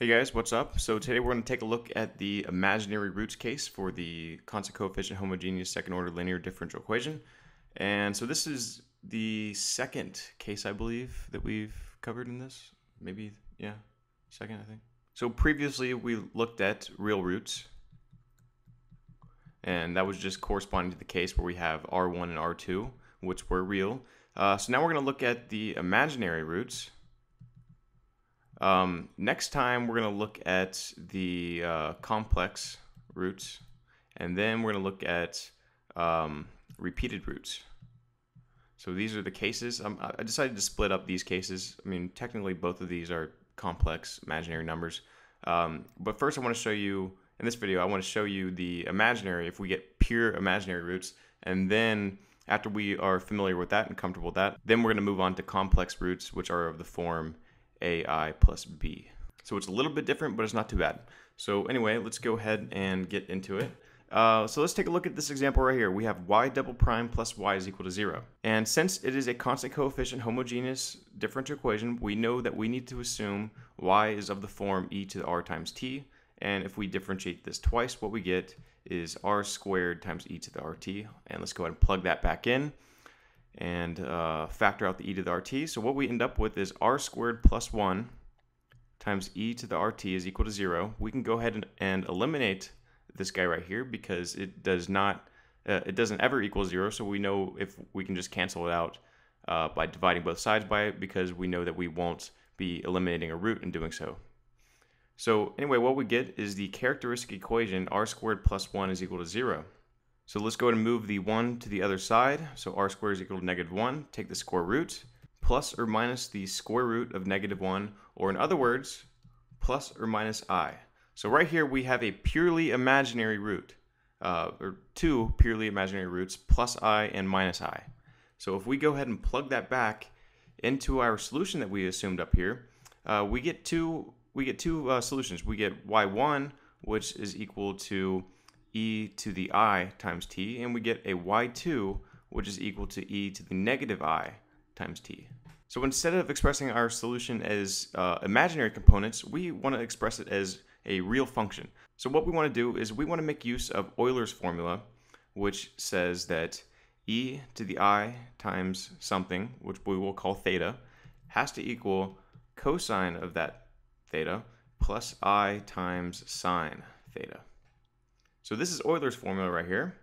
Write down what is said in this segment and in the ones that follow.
Hey guys, what's up? So today we're going to take a look at the imaginary roots case for the constant coefficient homogeneous second order linear differential equation. And so this is the second case, I believe, that we've covered in this. Maybe, yeah, second, I think. So previously we looked at real roots. And that was just corresponding to the case where we have R1 and R2, which were real. Uh, so now we're going to look at the imaginary roots. Um, next time, we're going to look at the uh, complex roots, and then we're going to look at um, repeated roots. So these are the cases. Um, I decided to split up these cases. I mean, technically, both of these are complex imaginary numbers. Um, but first, I want to show you, in this video, I want to show you the imaginary, if we get pure imaginary roots, and then after we are familiar with that and comfortable with that, then we're going to move on to complex roots, which are of the form AI plus B. So it's a little bit different, but it's not too bad. So anyway, let's go ahead and get into it. Uh, so let's take a look at this example right here. We have y double prime plus y is equal to 0. And since it is a constant coefficient homogeneous differential equation, we know that we need to assume y is of the form e to the r times t. And if we differentiate this twice, what we get is r squared times e to the rt. And let's go ahead and plug that back in and uh, factor out the e to the rt. So what we end up with is r squared plus 1 times e to the rt is equal to 0. We can go ahead and, and eliminate this guy right here because it does not, uh, it doesn't ever equal 0. So we know if we can just cancel it out uh, by dividing both sides by it because we know that we won't be eliminating a root in doing so. So anyway, what we get is the characteristic equation r squared plus 1 is equal to 0. So let's go ahead and move the 1 to the other side. So r squared is equal to negative 1. Take the square root, plus or minus the square root of negative 1, or in other words, plus or minus i. So right here we have a purely imaginary root, uh, or two purely imaginary roots, plus i and minus i. So if we go ahead and plug that back into our solution that we assumed up here, uh, we get two we get two uh, solutions. We get y1, which is equal to e to the i times t, and we get a y2, which is equal to e to the negative i times t. So instead of expressing our solution as uh, imaginary components, we want to express it as a real function. So what we want to do is we want to make use of Euler's formula, which says that e to the i times something, which we will call theta, has to equal cosine of that theta plus i times sine theta. So this is Euler's formula right here.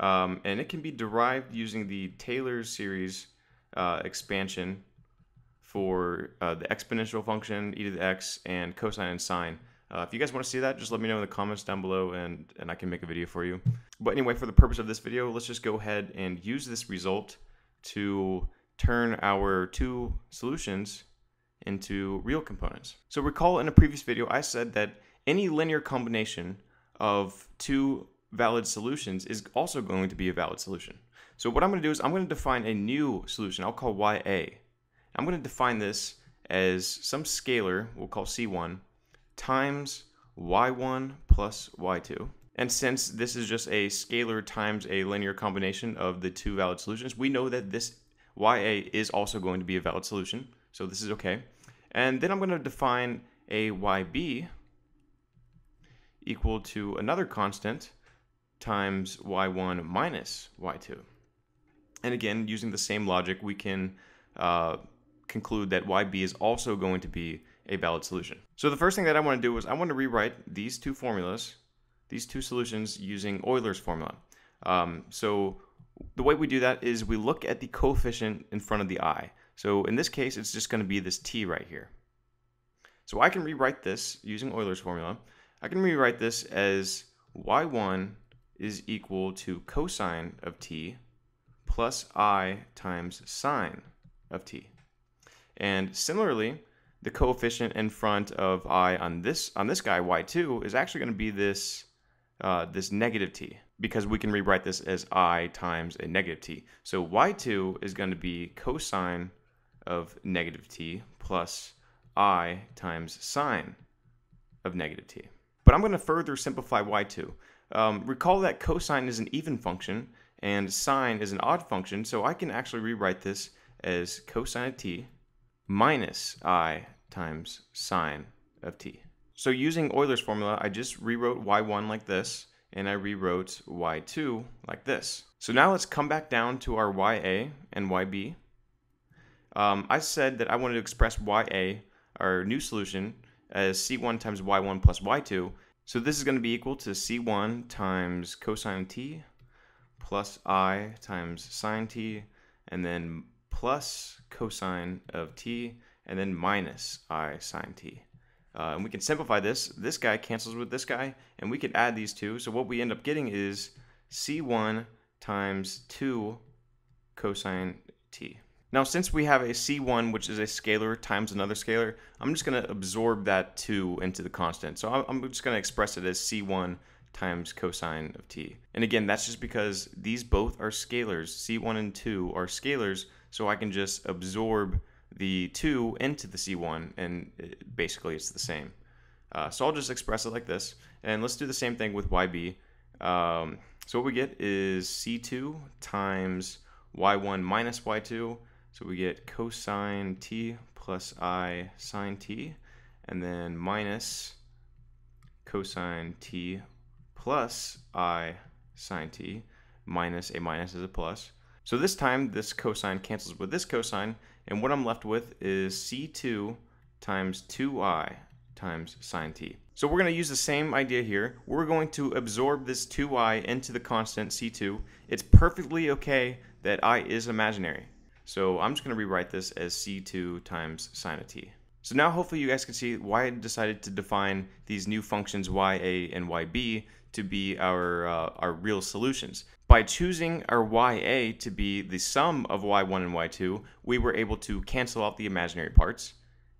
Um, and it can be derived using the Taylor series uh, expansion for uh, the exponential function, e to the x, and cosine and sine. Uh, if you guys want to see that, just let me know in the comments down below and, and I can make a video for you. But anyway, for the purpose of this video, let's just go ahead and use this result to turn our two solutions into real components. So recall in a previous video, I said that any linear combination of two valid solutions is also going to be a valid solution. So what I'm going to do is I'm going to define a new solution. I'll call YA. I'm going to define this as some scalar, we'll call C1, times Y1 plus Y2. And since this is just a scalar times a linear combination of the two valid solutions, we know that this YA is also going to be a valid solution. So this is okay. And then I'm going to define a YB equal to another constant times y1 minus y2. And again, using the same logic, we can uh, conclude that yb is also going to be a valid solution. So the first thing that I want to do is I want to rewrite these two formulas, these two solutions using Euler's formula. Um, so the way we do that is we look at the coefficient in front of the i. So in this case, it's just going to be this t right here. So I can rewrite this using Euler's formula I can rewrite this as y1 is equal to cosine of t plus i times sine of t. And similarly, the coefficient in front of i on this on this guy y2 is actually going to be this uh, this negative t because we can rewrite this as i times a negative t. So y2 is going to be cosine of negative t plus i times sine of negative t. But I'm going to further simplify y2. Um, recall that cosine is an even function and sine is an odd function, so I can actually rewrite this as cosine of t minus i times sine of t. So using Euler's formula, I just rewrote y1 like this, and I rewrote y2 like this. So now let's come back down to our ya and yb. Um, I said that I wanted to express ya, our new solution, as c1 times y1 plus y2. So this is going to be equal to c1 times cosine t plus i times sine t, and then plus cosine of t, and then minus i sine t. Uh, and we can simplify this. This guy cancels with this guy, and we can add these two. So what we end up getting is c1 times 2 cosine t. Now, since we have a c1, which is a scalar times another scalar, I'm just going to absorb that 2 into the constant. So I'm just going to express it as c1 times cosine of t. And again, that's just because these both are scalars. c1 and 2 are scalars, so I can just absorb the 2 into the c1, and it, basically it's the same. Uh, so I'll just express it like this. And let's do the same thing with yb. Um, so what we get is c2 times y1 minus y2. So we get cosine t plus i sine t, and then minus cosine t plus i sine t minus a minus is a plus. So this time this cosine cancels with this cosine, and what I'm left with is c2 times 2i times sine t. So we're going to use the same idea here. We're going to absorb this 2i into the constant c2. It's perfectly okay that i is imaginary. So I'm just going to rewrite this as c2 times sine of t. So now hopefully you guys can see why I decided to define these new functions ya and yb to be our, uh, our real solutions. By choosing our ya to be the sum of y1 and y2, we were able to cancel out the imaginary parts.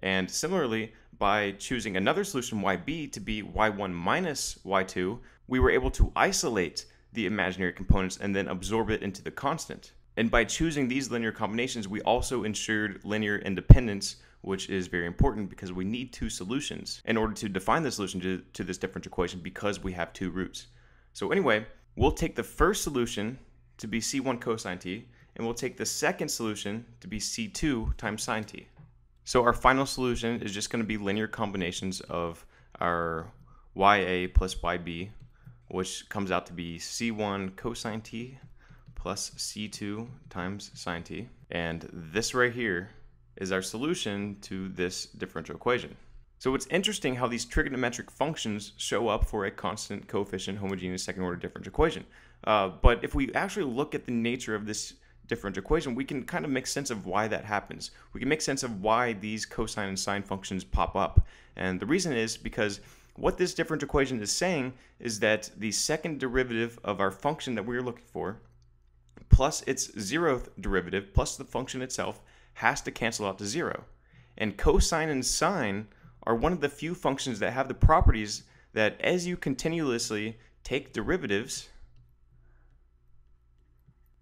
And similarly, by choosing another solution yb to be y1 minus y2, we were able to isolate the imaginary components and then absorb it into the constant. And by choosing these linear combinations, we also ensured linear independence which is very important because we need two solutions in order to define the solution to, to this differential equation because we have two roots. So anyway, we'll take the first solution to be c1 cosine t, and we'll take the second solution to be c2 times sine t. So our final solution is just going to be linear combinations of our ya plus yb, which comes out to be c1 cosine t plus c2 times sine t. And this right here is our solution to this differential equation. So it's interesting how these trigonometric functions show up for a constant coefficient homogeneous second order differential equation. Uh, but if we actually look at the nature of this differential equation, we can kind of make sense of why that happens. We can make sense of why these cosine and sine functions pop up. And the reason is because what this differential equation is saying is that the second derivative of our function that we're looking for, plus its zeroth derivative, plus the function itself, has to cancel out to zero. And cosine and sine are one of the few functions that have the properties that as you continuously take derivatives,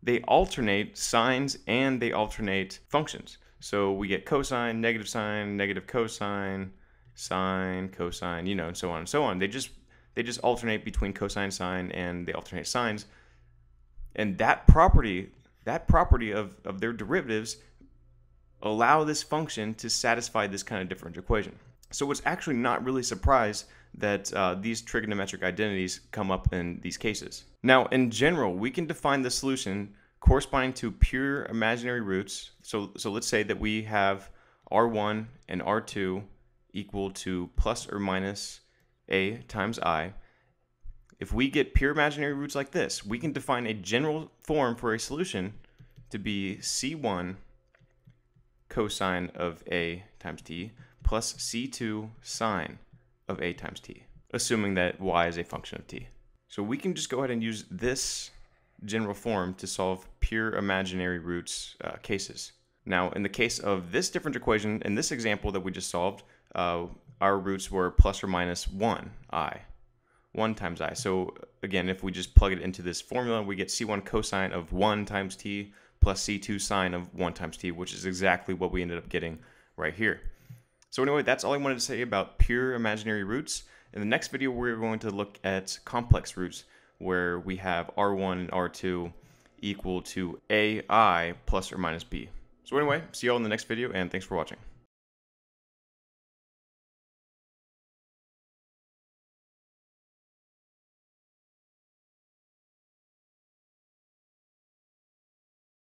they alternate signs and they alternate functions. So we get cosine, negative sine, negative cosine, sine, cosine, you know, and so on and so on. They just they just alternate between cosine, sine, and they alternate signs. And that property, that property of, of their derivatives allow this function to satisfy this kind of differential equation. So it's actually not really surprised that uh, these trigonometric identities come up in these cases. Now, in general, we can define the solution corresponding to pure imaginary roots. So, so let's say that we have r1 and r2 equal to plus or minus a times i. If we get pure imaginary roots like this, we can define a general form for a solution to be c1 cosine of a times t plus c2 sine of a times t, assuming that y is a function of t. So we can just go ahead and use this general form to solve pure imaginary roots uh, cases. Now, in the case of this differential equation, in this example that we just solved, uh, our roots were plus or minus 1 i, 1 times i. So again, if we just plug it into this formula, we get c1 cosine of 1 times t plus c2 sine of 1 times t, which is exactly what we ended up getting right here. So anyway, that's all I wanted to say about pure imaginary roots. In the next video, we're going to look at complex roots, where we have r1 and r2 equal to ai plus or minus b. So anyway, see you all in the next video, and thanks for watching.